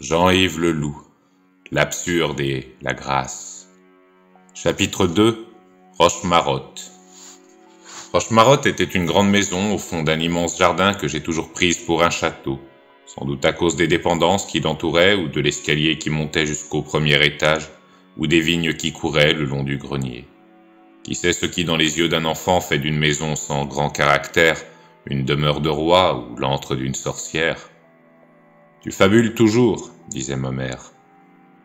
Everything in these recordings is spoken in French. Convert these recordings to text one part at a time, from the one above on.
Jean-Yves Leloup, L'absurde et la grâce. Chapitre 2 Roche-Marotte. Roche-Marotte était une grande maison au fond d'un immense jardin que j'ai toujours prise pour un château, sans doute à cause des dépendances qui l'entouraient ou de l'escalier qui montait jusqu'au premier étage, ou des vignes qui couraient le long du grenier. Qui sait ce qui dans les yeux d'un enfant fait d'une maison sans grand caractère une demeure de roi ou l'antre d'une sorcière? Tu fabules toujours, disait ma mère.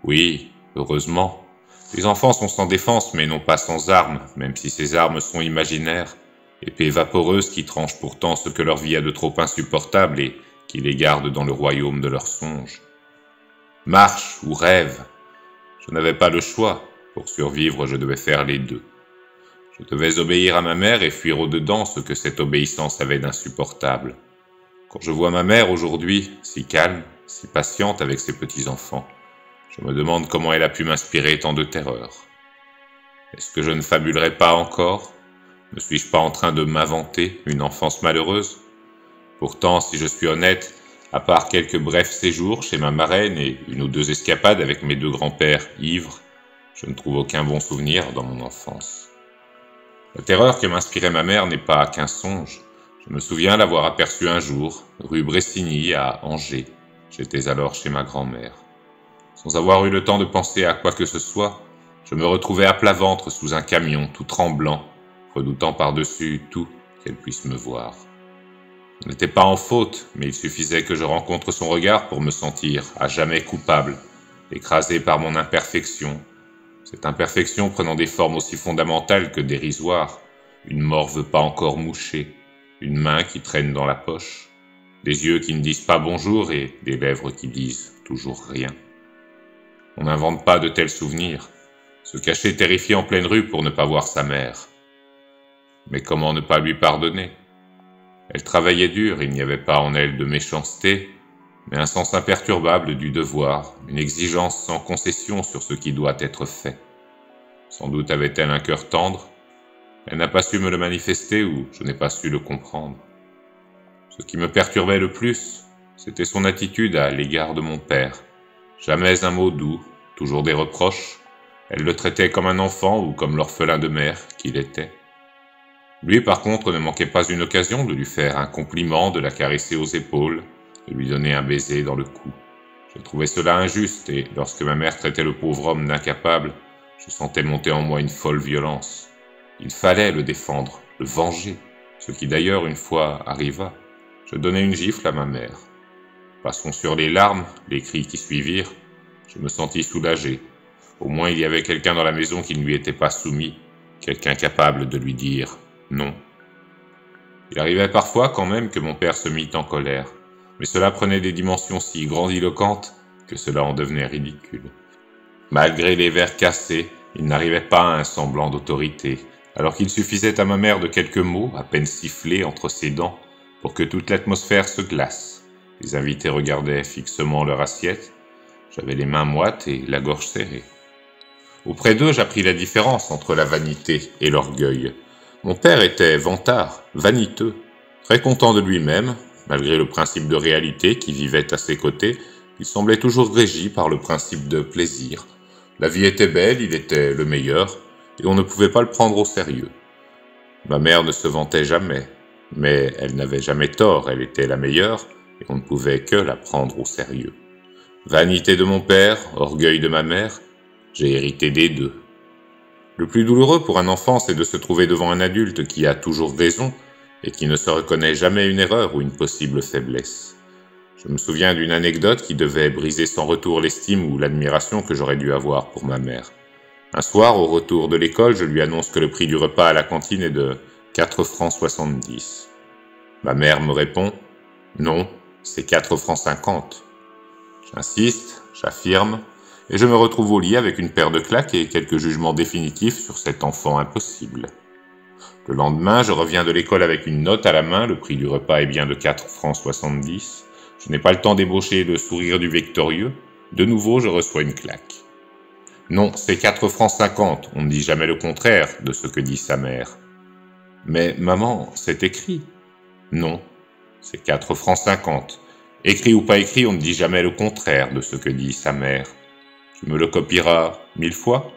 Oui, heureusement. Les enfants sont sans défense, mais non pas sans armes, même si ces armes sont imaginaires, épées vaporeuses qui tranchent pourtant ce que leur vie a de trop insupportable et qui les gardent dans le royaume de leurs songes. Marche ou rêve, je n'avais pas le choix. Pour survivre, je devais faire les deux. Je devais obéir à ma mère et fuir au-dedans ce que cette obéissance avait d'insupportable. Quand je vois ma mère aujourd'hui, si calme, si patiente avec ses petits-enfants, je me demande comment elle a pu m'inspirer tant de terreur. Est-ce que je ne fabulerai pas encore? Ne suis-je pas en train de m'inventer une enfance malheureuse? Pourtant, si je suis honnête, à part quelques brefs séjours chez ma marraine et une ou deux escapades avec mes deux grands-pères ivres, je ne trouve aucun bon souvenir dans mon enfance. La terreur que m'inspirait ma mère n'est pas qu'un songe. Je me souviens l'avoir aperçue un jour, rue Bressigny à Angers. J'étais alors chez ma grand-mère. Sans avoir eu le temps de penser à quoi que ce soit, je me retrouvais à plat ventre sous un camion, tout tremblant, redoutant par-dessus tout qu'elle puisse me voir. Je n'étais pas en faute, mais il suffisait que je rencontre son regard pour me sentir à jamais coupable, écrasé par mon imperfection, cette imperfection prenant des formes aussi fondamentales que dérisoires, une morve pas encore mouchée, une main qui traîne dans la poche, des yeux qui ne disent pas bonjour et des lèvres qui disent toujours rien. On n'invente pas de tels souvenirs. Se cacher terrifié en pleine rue pour ne pas voir sa mère. Mais comment ne pas lui pardonner? Elle travaillait dur, il n'y avait pas en elle de méchanceté, mais un sens imperturbable du devoir, une exigence sans concession sur ce qui doit être fait. Sans doute avait-elle un cœur tendre, elle n'a pas su me le manifester ou je n'ai pas su le comprendre. Ce qui me perturbait le plus, c'était son attitude à l'égard de mon père. Jamais un mot doux, toujours des reproches. Elle le traitait comme un enfant ou comme l'orphelin de mère qu'il était. Lui, par contre, ne manquait pas une occasion de lui faire un compliment, de la caresser aux épaules, de lui donner un baiser dans le cou. Je trouvais cela injuste et lorsque ma mère traitait le pauvre homme d'incapable, je sentais monter en moi une folle violence. Il fallait le défendre, le venger, ce qui d'ailleurs une fois arriva. Je donnai une gifle à ma mère. Passons sur les larmes, les cris qui suivirent. Je me sentis soulagé. Au moins il y avait quelqu'un dans la maison qui ne lui était pas soumis, quelqu'un capable de lui dire non. Il arrivait parfois quand même que mon père se mit en colère, mais cela prenait des dimensions si grandiloquentes que cela en devenait ridicule. Malgré les verres cassés, il n'arrivait pas à un semblant d'autorité, alors qu'il suffisait à ma mère de quelques mots, à peine sifflés entre ses dents, pour que toute l'atmosphère se glace. Les invités regardaient fixement leur assiette. J'avais les mains moites et la gorge serrée. Auprès d'eux, j'appris la différence entre la vanité et l'orgueil. Mon père était vantard, vaniteux, très content de lui-même, malgré le principe de réalité qui vivait à ses côtés, il semblait toujours régi par le principe de plaisir. La vie était belle, il était le meilleur, et on ne pouvait pas le prendre au sérieux. Ma mère ne se vantait jamais, mais elle n'avait jamais tort, elle était la meilleure, et on ne pouvait que la prendre au sérieux. Vanité de mon père, orgueil de ma mère, j'ai hérité des deux. Le plus douloureux pour un enfant, c'est de se trouver devant un adulte qui a toujours raison et qui ne se reconnaît jamais une erreur ou une possible faiblesse. Je me souviens d'une anecdote qui devait briser sans retour l'estime ou l'admiration que j'aurais dû avoir pour ma mère. Un soir, au retour de l'école, je lui annonce que le prix du repas à la cantine est de 4 francs 70. Ma mère me répond Non, c'est 4 francs 50. J'insiste, j'affirme, et je me retrouve au lit avec une paire de claques et quelques jugements définitifs sur cet enfant impossible. Le lendemain, je reviens de l'école avec une note à la main, le prix du repas est bien de 4 francs 70. Je n'ai pas le temps d'ébaucher le sourire du victorieux. De nouveau, je reçois une claque. Non, c'est 4 francs 50, on ne dit jamais le contraire de ce que dit sa mère. Mais maman, c'est écrit. Non, c'est 4 francs 50. Écrit ou pas écrit, on ne dit jamais le contraire de ce que dit sa mère. Tu me le copieras mille fois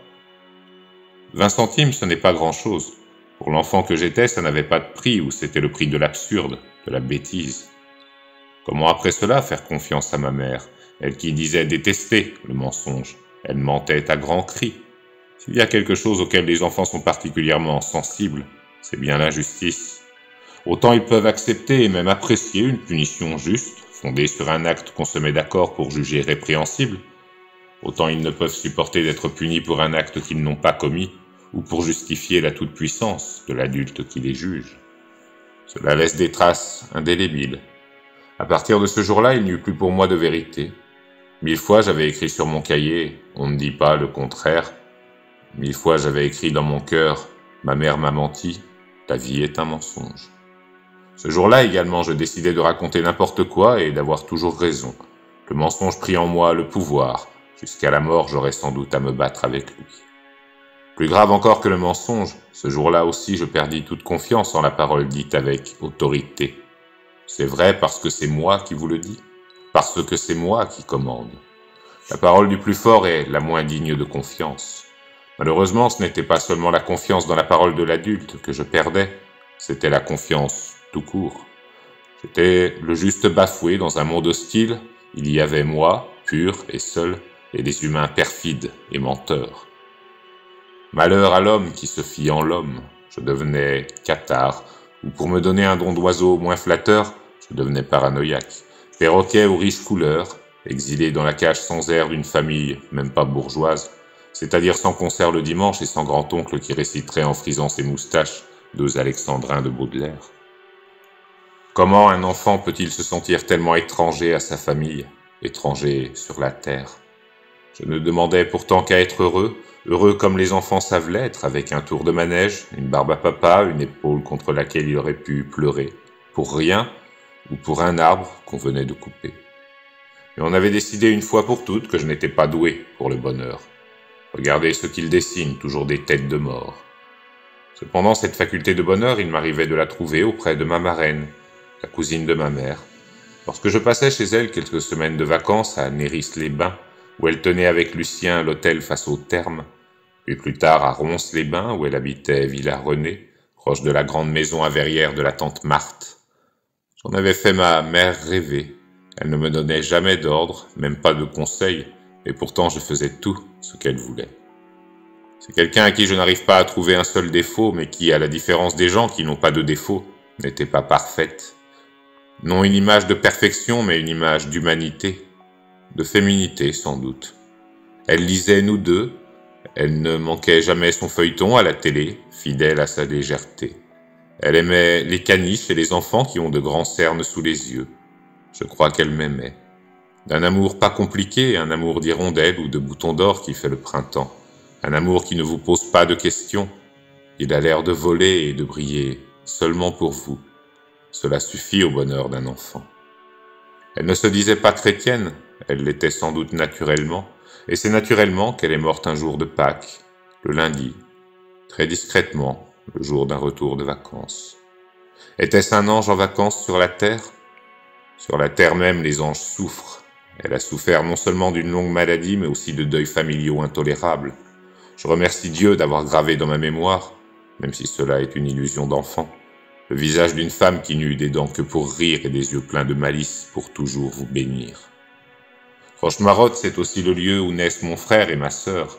20 centimes, ce n'est pas grand-chose. Pour l'enfant que j'étais, ça n'avait pas de prix, ou c'était le prix de l'absurde, de la bêtise. Comment après cela faire confiance à ma mère, elle qui disait détester le mensonge Elle mentait à grands cris. S'il y a quelque chose auquel les enfants sont particulièrement sensibles, c'est bien l'injustice. Autant ils peuvent accepter et même apprécier une punition juste, fondée sur un acte qu'on se met d'accord pour juger répréhensible, autant ils ne peuvent supporter d'être punis pour un acte qu'ils n'ont pas commis, ou pour justifier la toute-puissance de l'adulte qui les juge. Cela laisse des traces indélébiles. À partir de ce jour-là, il n'y eut plus pour moi de vérité. Mille fois j'avais écrit sur mon cahier, on ne dit pas le contraire. Mille fois j'avais écrit dans mon cœur, ma mère m'a menti, la vie est un mensonge. Ce jour-là également, je décidai de raconter n'importe quoi et d'avoir toujours raison. Le mensonge prit en moi le pouvoir. Jusqu'à la mort, j'aurais sans doute à me battre avec lui. Plus grave encore que le mensonge, ce jour-là aussi je perdis toute confiance en la parole dite avec autorité. C'est vrai parce que c'est moi qui vous le dis, parce que c'est moi qui commande. La parole du plus fort est la moins digne de confiance. Malheureusement, ce n'était pas seulement la confiance dans la parole de l'adulte que je perdais, c'était la confiance tout court. J'étais le juste bafoué dans un monde hostile, il y avait moi, pur et seul, et des humains perfides et menteurs. Malheur à l'homme qui se fie en l'homme. Je devenais cathare, ou pour me donner un don d'oiseau moins flatteur, je devenais paranoïaque. Perroquet aux riches couleurs, exilé dans la cage sans air d'une famille même pas bourgeoise, c'est-à-dire sans concert le dimanche et sans grand-oncle qui réciterait en frisant ses moustaches deux alexandrins de Baudelaire. Comment un enfant peut-il se sentir tellement étranger à sa famille, étranger sur la terre? Je ne demandais pourtant qu'à être heureux, heureux comme les enfants savent l'être, avec un tour de manège, une barbe à papa, une épaule contre laquelle il aurait pu pleurer, pour rien ou pour un arbre qu'on venait de couper. Et on avait décidé une fois pour toutes que je n'étais pas doué pour le bonheur. Regardez ce qu'il dessine, toujours des têtes de mort. Cependant, cette faculté de bonheur, il m'arrivait de la trouver auprès de ma marraine, la cousine de ma mère. Lorsque je passais chez elle quelques semaines de vacances à Néris-les-Bains, où elle tenait avec Lucien l'hôtel face au terme, puis plus tard à Ronces-les-Bains, où elle habitait Villa René, proche de la grande maison à de la tante Marthe. J'en avais fait ma mère rêver. Elle ne me donnait jamais d'ordre, même pas de conseils, et pourtant je faisais tout ce qu'elle voulait. C'est quelqu'un à qui je n'arrive pas à trouver un seul défaut, mais qui, à la différence des gens qui n'ont pas de défaut, n'était pas parfaite. Non une image de perfection, mais une image d'humanité, de féminité sans doute. Elle lisait nous deux, elle ne manquait jamais son feuilleton à la télé, fidèle à sa légèreté. Elle aimait les caniches et les enfants qui ont de grands cernes sous les yeux. Je crois qu'elle m'aimait. D'un amour pas compliqué, un amour d'hirondelle ou de bouton d'or qui fait le printemps. Un amour qui ne vous pose pas de questions. Il a l'air de voler et de briller seulement pour vous. Cela suffit au bonheur d'un enfant. Elle ne se disait pas chrétienne, elle l'était sans doute naturellement, et c'est naturellement qu'elle est morte un jour de Pâques, le lundi, très discrètement, le jour d'un retour de vacances. Était-ce un ange en vacances sur la terre? Sur la terre même, les anges souffrent. Elle a souffert non seulement d'une longue maladie, mais aussi de deuils familiaux intolérables. Je remercie Dieu d'avoir gravé dans ma mémoire, même si cela est une illusion d'enfant, le visage d'une femme qui n'eut des dents que pour rire et des yeux pleins de malice pour toujours vous bénir. Rochemarotte, c'est aussi le lieu où naissent mon frère et ma sœur,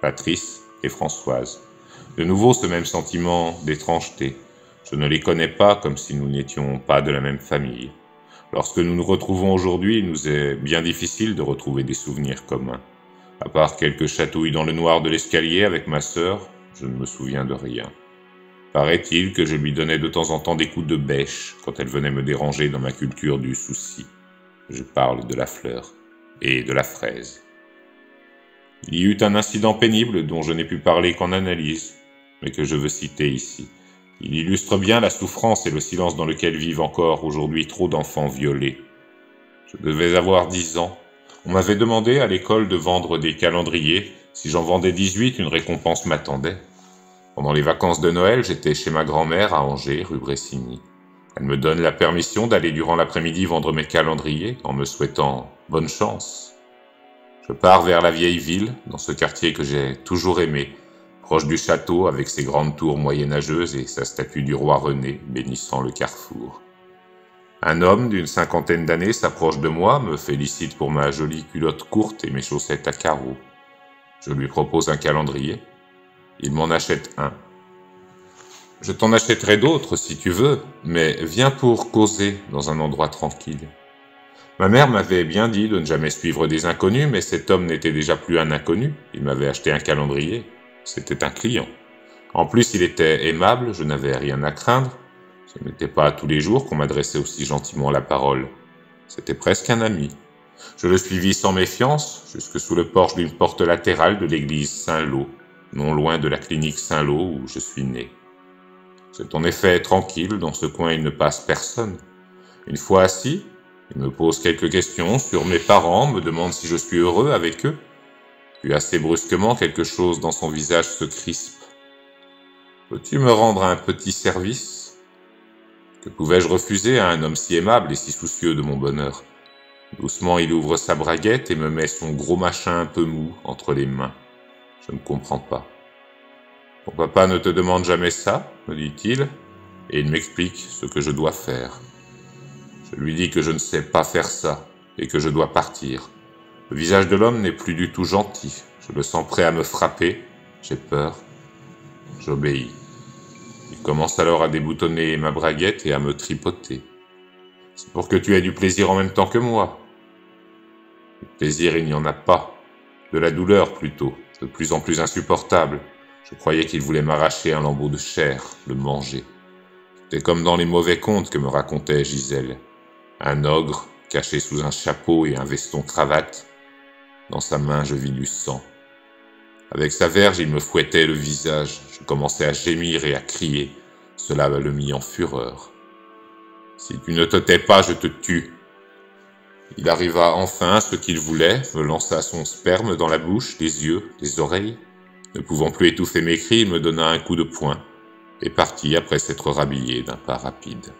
Patrice et Françoise. De nouveau ce même sentiment d'étrangeté. Je ne les connais pas comme si nous n'étions pas de la même famille. Lorsque nous nous retrouvons aujourd'hui, il nous est bien difficile de retrouver des souvenirs communs. À part quelques chatouilles dans le noir de l'escalier avec ma sœur, je ne me souviens de rien. Paraît-il que je lui donnais de temps en temps des coups de bêche quand elle venait me déranger dans ma culture du souci. Je parle de la fleur et de la fraise. Il y eut un incident pénible dont je n'ai pu parler qu'en analyse, mais que je veux citer ici. Il illustre bien la souffrance et le silence dans lequel vivent encore aujourd'hui trop d'enfants violés. Je devais avoir dix ans. On m'avait demandé à l'école de vendre des calendriers. Si j'en vendais dix-huit, une récompense m'attendait. Pendant les vacances de Noël, j'étais chez ma grand-mère à Angers, rue Bressigny. Elle me donne la permission d'aller durant l'après-midi vendre mes calendriers en me souhaitant bonne chance. Je pars vers la vieille ville, dans ce quartier que j'ai toujours aimé, proche du château avec ses grandes tours moyenâgeuses et sa statue du roi René bénissant le carrefour. Un homme d'une cinquantaine d'années s'approche de moi, me félicite pour ma jolie culotte courte et mes chaussettes à carreaux. Je lui propose un calendrier. Il m'en achète un. Je t'en achèterai d'autres si tu veux, mais viens pour causer dans un endroit tranquille. Ma mère m'avait bien dit de ne jamais suivre des inconnus, mais cet homme n'était déjà plus un inconnu. Il m'avait acheté un calendrier. C'était un client. En plus, il était aimable, je n'avais rien à craindre. Ce n'était pas tous les jours qu'on m'adressait aussi gentiment la parole. C'était presque un ami. Je le suivis sans méfiance, jusque sous le porche d'une porte latérale de l'église Saint-Lô, non loin de la clinique Saint-Lô où je suis né. C'est en effet tranquille, dans ce coin il ne passe personne. Une fois assis, il me pose quelques questions sur mes parents, me demande si je suis heureux avec eux, puis assez brusquement quelque chose dans son visage se crispe. Peux-tu me rendre un petit service? Que pouvais-je refuser à un homme si aimable et si soucieux de mon bonheur? Doucement, il ouvre sa braguette et me met son gros machin un peu mou entre les mains. Je ne comprends pas. Ton papa ne te demande jamais ça, me dit-il, et il m'explique ce que je dois faire. Je lui dis que je ne sais pas faire ça et que je dois partir. Le visage de l'homme n'est plus du tout gentil. Je me sens prêt à me frapper. J'ai peur. J'obéis. Il commence alors à déboutonner ma braguette et à me tripoter. C'est pour que tu aies du plaisir en même temps que moi. Du plaisir, il n'y en a pas. De la douleur plutôt, de plus en plus insupportable. Je croyais qu'il voulait m'arracher un lambeau de chair, le manger. C'était comme dans les mauvais contes que me racontait Gisèle. Un ogre, caché sous un chapeau et un veston cravate. Dans sa main, je vis du sang. Avec sa verge, il me fouettait le visage. Je commençais à gémir et à crier. Cela le mit en fureur. Si tu ne te tais pas, je te tue. Il arriva enfin à ce qu'il voulait, me lança son sperme dans la bouche, les yeux, les oreilles. Ne pouvant plus étouffer mes cris, il me donna un coup de poing et partit après s'être rhabillé d'un pas rapide.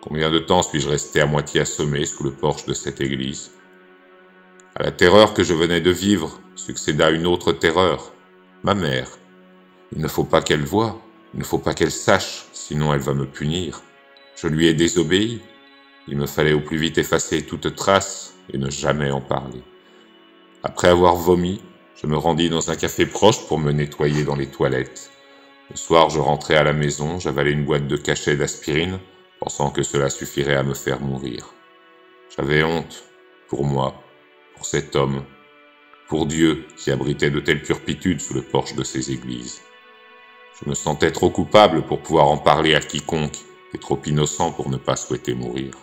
Combien de temps suis-je resté à moitié assommé sous le porche de cette église? À la terreur que je venais de vivre succéda une autre terreur, ma mère. Il ne faut pas qu'elle voie, il ne faut pas qu'elle sache, sinon elle va me punir. Je lui ai désobéi. Il me fallait au plus vite effacer toute trace et ne jamais en parler. Après avoir vomi, je me rendis dans un café proche pour me nettoyer dans les toilettes. Le soir, je rentrais à la maison, j'avalais une boîte de cachets d'aspirine, pensant que cela suffirait à me faire mourir. J'avais honte, pour moi, cet homme, pour Dieu qui abritait de telles turpitudes sous le porche de ces églises. Je me sentais trop coupable pour pouvoir en parler à quiconque et trop innocent pour ne pas souhaiter mourir.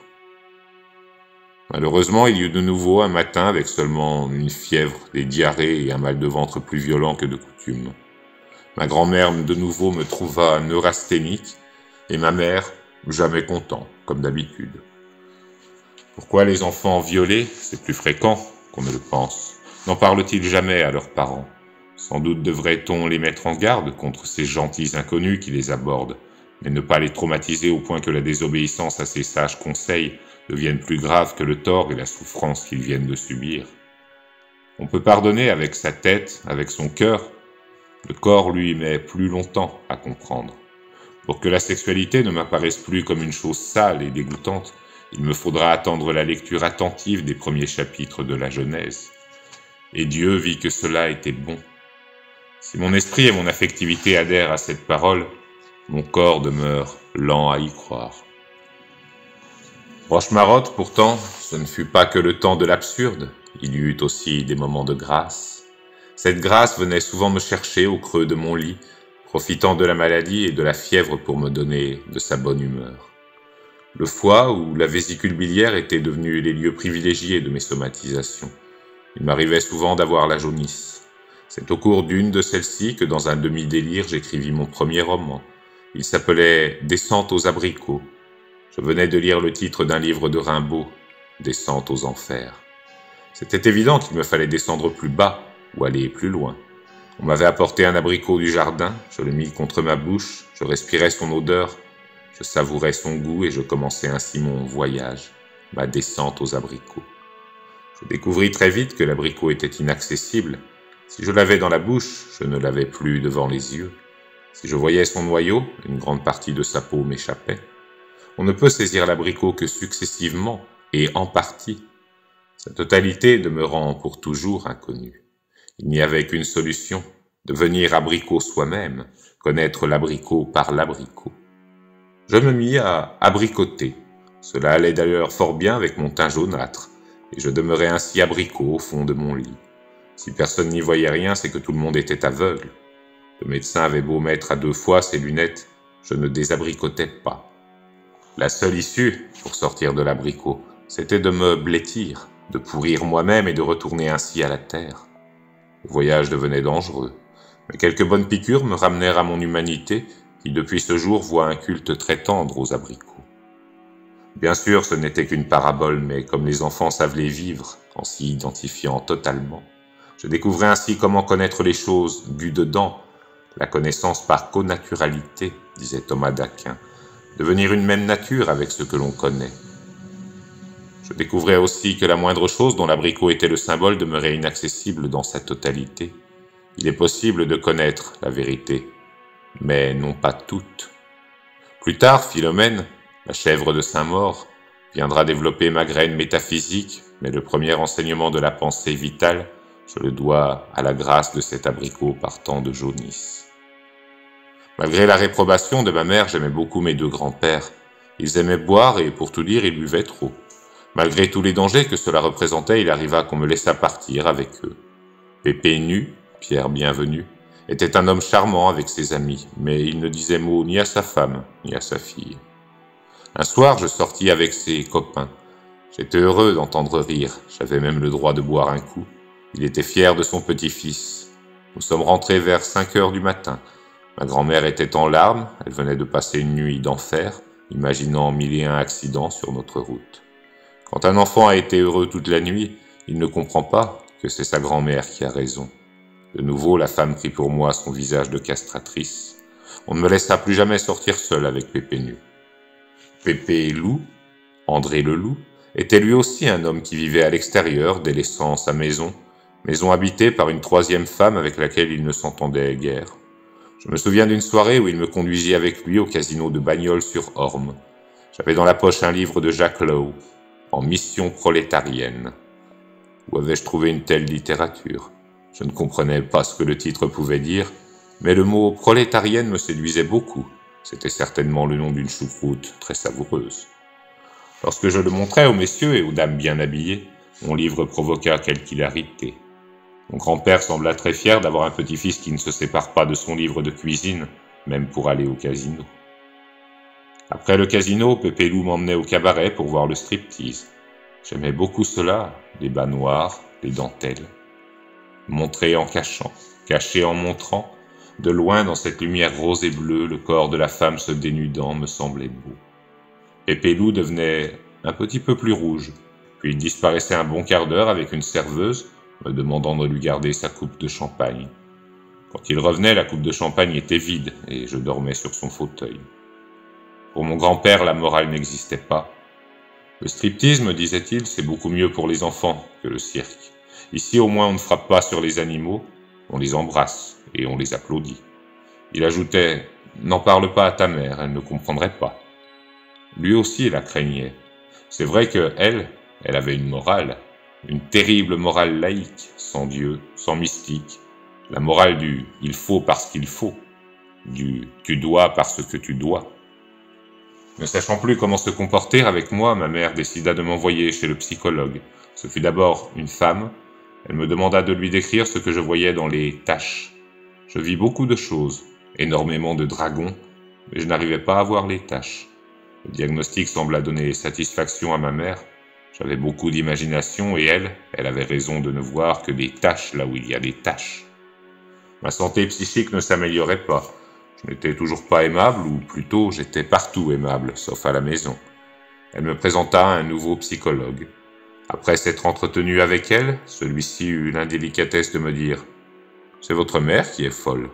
Malheureusement, il y eut de nouveau un matin avec seulement une fièvre, des diarrhées et un mal de ventre plus violent que de coutume. Ma grand-mère de nouveau me trouva neurasthénique et ma mère jamais content, comme d'habitude. Pourquoi les enfants violés, c'est plus fréquent qu'on ne le pense, n'en parlent-ils jamais à leurs parents? Sans doute devrait-on les mettre en garde contre ces gentils inconnus qui les abordent, mais ne pas les traumatiser au point que la désobéissance à ces sages conseils devienne plus grave que le tort et la souffrance qu'ils viennent de subir. On peut pardonner avec sa tête, avec son cœur. Le corps, lui, met plus longtemps à comprendre. Pour que la sexualité ne m'apparaisse plus comme une chose sale et dégoûtante, il me faudra attendre la lecture attentive des premiers chapitres de la Genèse. Et Dieu vit que cela était bon. Si mon esprit et mon affectivité adhèrent à cette parole, mon corps demeure lent à y croire. Roche-Marotte, pourtant, ce ne fut pas que le temps de l'absurde, il y eut aussi des moments de grâce. Cette grâce venait souvent me chercher au creux de mon lit, profitant de la maladie et de la fièvre pour me donner de sa bonne humeur. Le foie ou la vésicule biliaire étaient devenus les lieux privilégiés de mes somatisations. Il m'arrivait souvent d'avoir la jaunisse. C'est au cours d'une de celles-ci que dans un demi-délire j'écrivis mon premier roman. Il s'appelait Descente aux abricots. Je venais de lire le titre d'un livre de Rimbaud, Descente aux enfers. C'était évident qu'il me fallait descendre plus bas ou aller plus loin. On m'avait apporté un abricot du jardin, je le mis contre ma bouche, je respirais son odeur, Je savourais son goût et je commençais ainsi mon voyage, ma descente aux abricots. Je découvris très vite que l'abricot était inaccessible. Si je l'avais dans la bouche, je ne l'avais plus devant les yeux. Si je voyais son noyau, une grande partie de sa peau m'échappait. On ne peut saisir l'abricot que successivement et en partie. Sa totalité demeurant pour toujours inconnue. Il n'y avait qu'une solution, devenir abricot soi-même, connaître l'abricot par l'abricot. Je me mis à abricoter. Cela allait d'ailleurs fort bien avec mon teint jaunâtre, et je demeurais ainsi abricot au fond de mon lit. Si personne n'y voyait rien, c'est que tout le monde était aveugle. Le médecin avait beau mettre à deux fois ses lunettes, je ne désabricotais pas. La seule issue pour sortir de l'abricot, c'était de me blêtir, de pourrir moi-même et de retourner ainsi à la terre. Le voyage devenait dangereux, mais quelques bonnes piqûres me ramenèrent à mon humanité, qui depuis ce jour voit un culte très tendre aux abricots. Bien sûr, ce n'était qu'une parabole, mais comme les enfants savent les vivre, en s'y identifiant totalement, je découvrais ainsi comment connaître les choses du dedans, la connaissance par connaturalité, disait Thomas d'Aquin, devenir une même nature avec ce que l'on connaît. Je découvrais aussi que la moindre chose dont l'abricot était le symbole demeurait inaccessible dans sa totalité. Il est possible de connaître la vérité, mais non pas toute. Plus tard, Philomène, la chèvre de Saint-Maur, viendra développer ma graine métaphysique, mais le premier enseignement de la pensée vitale, je le dois à la grâce de cet abricot partant de jaunisse. Malgré la réprobation de ma mère, j'aimais beaucoup mes deux grands-pères. Ils aimaient boire et, pour tout dire, ils buvaient trop. Malgré tous les dangers que cela représentait, il arriva qu'on me laissa partir avec eux. Pépé nu, Pierre bienvenu, était un homme charmant avec ses amis, mais il ne disait mot ni à sa femme, ni à sa fille. Un soir, je sortis avec ses copains. J'étais heureux d'entendre rire, j'avais même le droit de boire un coup. Il était fier de son petit-fils. Nous sommes rentrés vers cinq heures du matin. Ma grand-mère était en larmes, elle venait de passer une nuit d'enfer, imaginant mille et un accidents sur notre route. Quand un enfant a été heureux toute la nuit, il ne comprend pas que c'est sa grand-mère qui a raison. De nouveau, la femme prit pour moi son visage de castratrice. On ne me laissa plus jamais sortir seul avec Pépé nu. Pépé Loup, André le Loup, était lui aussi un homme qui vivait à l'extérieur, délaissant sa maison, maison habitée par une troisième femme avec laquelle il ne s'entendait guère. Je me souviens d'une soirée où il me conduisit avec lui au casino de Bagnols sur Orme. J'avais dans la poche un livre de Jacques Lowe, en mission prolétarienne. Où avais-je trouvé une telle littérature? Je ne comprenais pas ce que le titre pouvait dire, mais le mot prolétarienne me séduisait beaucoup. C'était certainement le nom d'une choucroute très savoureuse. Lorsque je le montrai aux messieurs et aux dames bien habillées, mon livre provoqua quelque hilarité. Mon grand-père sembla très fier d'avoir un petit-fils qui ne se sépare pas de son livre de cuisine, même pour aller au casino. Après le casino, Pépé Lou m'emmenait au cabaret pour voir le striptease. J'aimais beaucoup cela, les bas noirs, les dentelles. Montrer en cachant, cacher en montrant, de loin dans cette lumière rose et bleue, le corps de la femme se dénudant me semblait beau. Pépé Lou devenait un petit peu plus rouge, puis il disparaissait un bon quart d'heure avec une serveuse me demandant de lui garder sa coupe de champagne. Quand il revenait, la coupe de champagne était vide et je dormais sur son fauteuil. Pour mon grand-père, la morale n'existait pas. Le striptease, me disait-il, c'est beaucoup mieux pour les enfants que le cirque. Ici, au moins, on ne frappe pas sur les animaux, on les embrasse et on les applaudit. Il ajoutait N'en parle pas à ta mère, elle ne comprendrait pas. Lui aussi la craignait. C'est vrai que elle, elle avait une morale, une terrible morale laïque, sans Dieu, sans mystique, la morale du il faut parce qu'il faut, du tu dois parce que tu dois. Ne sachant plus comment se comporter avec moi, ma mère décida de m'envoyer chez le psychologue. Ce fut d'abord une femme. Elle me demanda de lui décrire ce que je voyais dans les taches. Je vis beaucoup de choses, énormément de dragons, mais je n'arrivais pas à voir les taches. Le diagnostic sembla donner satisfaction à ma mère, j'avais beaucoup d'imagination et elle, elle avait raison de ne voir que des taches là où il y a des taches. Ma santé psychique ne s'améliorait pas. Je n'étais toujours pas aimable, ou plutôt j'étais partout aimable, sauf à la maison. Elle me présenta un nouveau psychologue. Après s'être entretenu avec elle, celui-ci eut l'indélicatesse de me dire C'est votre mère qui est folle.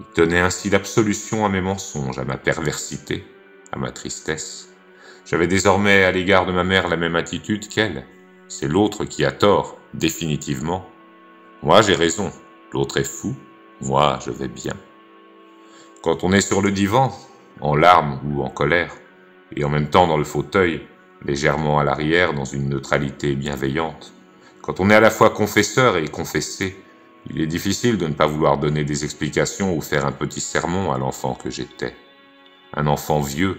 Il tenait ainsi l'absolution à mes mensonges, à ma perversité. à ma tristesse. J'avais désormais à l'égard de ma mère la même attitude qu'elle. C'est l'autre qui a tort, définitivement. Moi j'ai raison, l'autre est fou, moi je vais bien. Quand on est sur le divan, en larmes ou en colère, et en même temps dans le fauteuil, légèrement à l'arrière, dans une neutralité bienveillante, quand on est à la fois confesseur et confessé, il est difficile de ne pas vouloir donner des explications ou faire un petit sermon à l'enfant que j'étais. Un enfant vieux,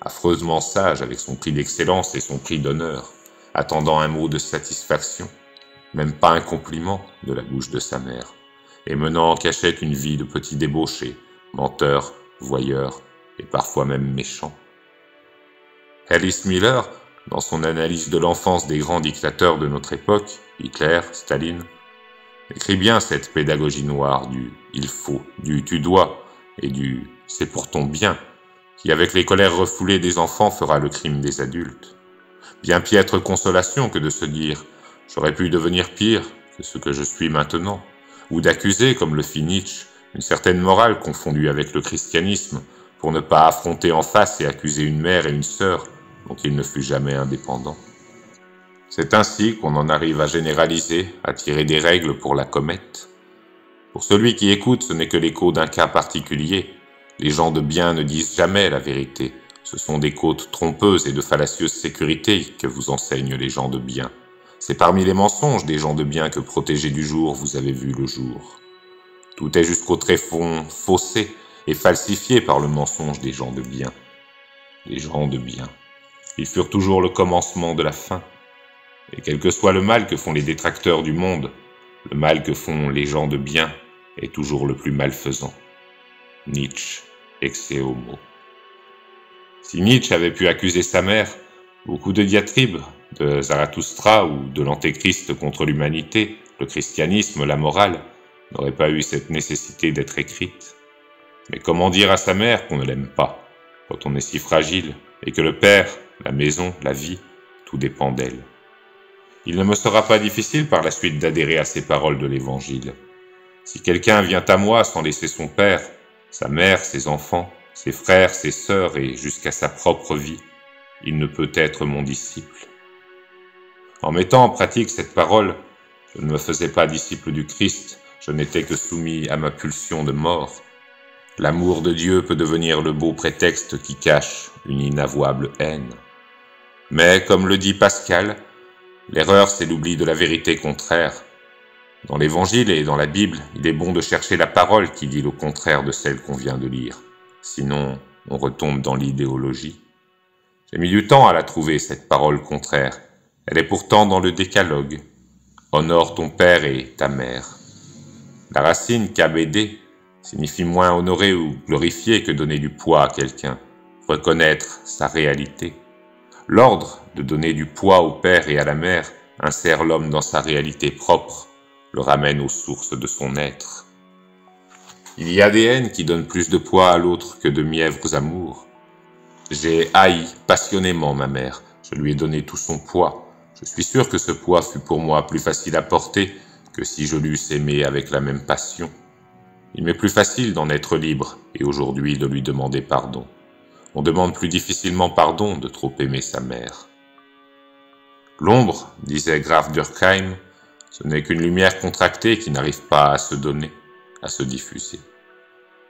affreusement sage avec son prix d'excellence et son prix d'honneur, attendant un mot de satisfaction, même pas un compliment de la bouche de sa mère, et menant en cachette une vie de petit débauché, menteur, voyeur et parfois même méchant. Alice Miller, dans son analyse de l'enfance des grands dictateurs de notre époque, Hitler, Staline, écrit bien cette pédagogie noire du il faut, du tu dois et du c'est pour ton bien, qui avec les colères refoulées des enfants fera le crime des adultes. Bien piètre consolation que de se dire j'aurais pu devenir pire que ce que je suis maintenant, ou d'accuser, comme le fit Nietzsche, une certaine morale confondue avec le christianisme, pour ne pas affronter en face et accuser une mère et une sœur dont il ne fut jamais indépendant. C'est ainsi qu'on en arrive à généraliser, à tirer des règles pour la comète. Pour celui qui écoute, ce n'est que l'écho d'un cas particulier. Les gens de bien ne disent jamais la vérité. Ce sont des côtes trompeuses et de fallacieuses sécurités que vous enseignent les gens de bien. C'est parmi les mensonges des gens de bien que protégés du jour vous avez vu le jour. Tout est jusqu'au tréfonds faussé et falsifié par le mensonge des gens de bien. Les gens de bien. Ils furent toujours le commencement de la fin. Et quel que soit le mal que font les détracteurs du monde, le mal que font les gens de bien est toujours le plus malfaisant. Nietzsche, ex homo. Si Nietzsche avait pu accuser sa mère, beaucoup de diatribes, de Zarathustra ou de l'Antéchrist contre l'humanité, le christianisme, la morale, n'auraient pas eu cette nécessité d'être écrites. Mais comment dire à sa mère qu'on ne l'aime pas, quand on est si fragile, et que le père, la maison, la vie, tout dépend d'elle il ne me sera pas difficile par la suite d'adhérer à ces paroles de l'Évangile. Si quelqu'un vient à moi sans laisser son père, sa mère, ses enfants, ses frères, ses sœurs et jusqu'à sa propre vie, il ne peut être mon disciple. En mettant en pratique cette parole, je ne me faisais pas disciple du Christ, je n'étais que soumis à ma pulsion de mort. L'amour de Dieu peut devenir le beau prétexte qui cache une inavouable haine. Mais, comme le dit Pascal, L'erreur, c'est l'oubli de la vérité contraire. Dans l'Évangile et dans la Bible, il est bon de chercher la parole qui dit le contraire de celle qu'on vient de lire. Sinon, on retombe dans l'idéologie. J'ai mis du temps à la trouver, cette parole contraire. Elle est pourtant dans le décalogue. Honore ton père et ta mère. La racine KBD signifie moins honorer ou glorifier que donner du poids à quelqu'un, reconnaître sa réalité. L'ordre de donner du poids au père et à la mère insère l'homme dans sa réalité propre, le ramène aux sources de son être. Il y a des haines qui donnent plus de poids à l'autre que de mièvres amours. J'ai haï passionnément ma mère, je lui ai donné tout son poids. Je suis sûr que ce poids fut pour moi plus facile à porter que si je l'eusse aimé avec la même passion. Il m'est plus facile d'en être libre et aujourd'hui de lui demander pardon. On demande plus difficilement pardon de trop aimer sa mère. L'ombre, disait Graf Durkheim, ce n'est qu'une lumière contractée qui n'arrive pas à se donner, à se diffuser.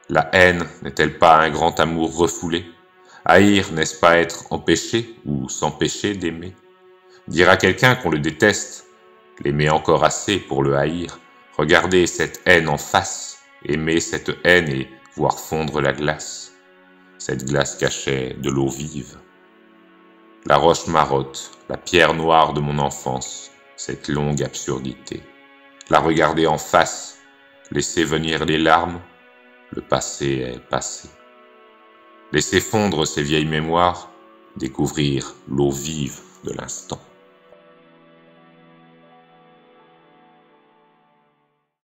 La haine n'est-elle pas un grand amour refoulé? Haïr, n'est-ce pas être empêché ou s'empêcher d'aimer? Dire à quelqu'un qu'on le déteste, l'aimer encore assez pour le haïr, regarder cette haine en face, aimer cette haine et voir fondre la glace. Cette glace cachait de l'eau vive. La roche marotte, la pierre noire de mon enfance, cette longue absurdité. La regarder en face, laisser venir les larmes, le passé est passé. Laisser fondre ces vieilles mémoires, découvrir l'eau vive de l'instant.